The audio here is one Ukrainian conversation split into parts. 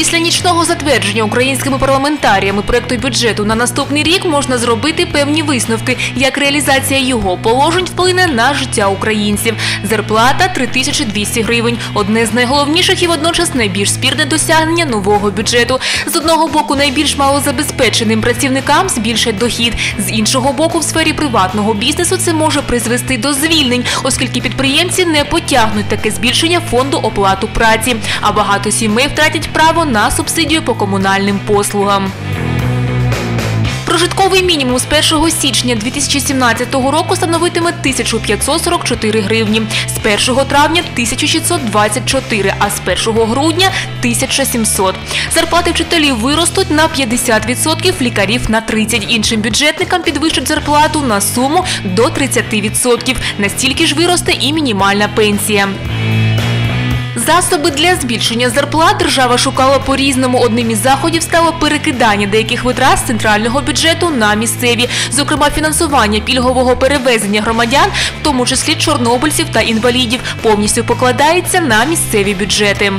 Після нічного затвердження українськими парламентаріями проекту бюджету на наступний рік можна зробити певні висновки, як реалізація його положень вплине на життя українців. Зарплата 3200 гривень – одне з найголовніших і водночас найбільш спірне досягнення нового бюджету. З одного боку, найбільш малозабезпеченим працівникам збільшать дохід. З іншого боку, в сфері приватного бізнесу це може призвести до звільнень, оскільки підприємці не потягнуть таке збільшення фонду оплату праці, а багато сімей втратять право на субсидію по комунальним послугам. Прожитковий мінімум з 1 січня 2017 року становитиме 1544 гривні, з 1 травня – 1624, а з 1 грудня – 1700. Зарплати вчителів виростуть на 50%, лікарів на 30%. Іншим бюджетникам підвищать зарплату на суму до 30%. Настільки ж виросте і мінімальна пенсія. Засоби для збільшення зарплат держава шукала по-різному. Одним із заходів стало перекидання деяких витрат з центрального бюджету на місцеві, зокрема фінансування пільгового перевезення громадян, в тому числі чорнобильців та інвалідів, повністю покладається на місцеві бюджети.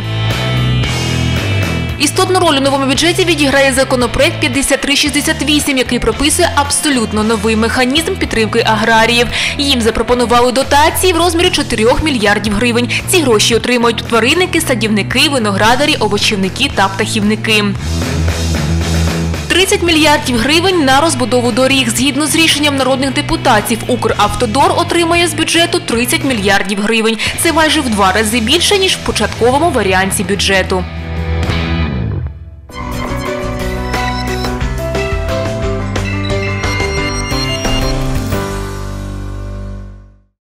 Істотну роль у новому бюджеті відіграє законопроект 5368, який прописує абсолютно новий механізм підтримки аграріїв. Їм запропонували дотації в розмірі 4 мільярдів гривень. Ці гроші отримають тваринники, садівники, виноградарі, овочівники та птахівники. 30 мільярдів гривень на розбудову доріг. Згідно з рішенням народних депутатів, Укравтодор отримає з бюджету 30 мільярдів гривень. Це майже в два рази більше, ніж в початковому варіанті бюджету.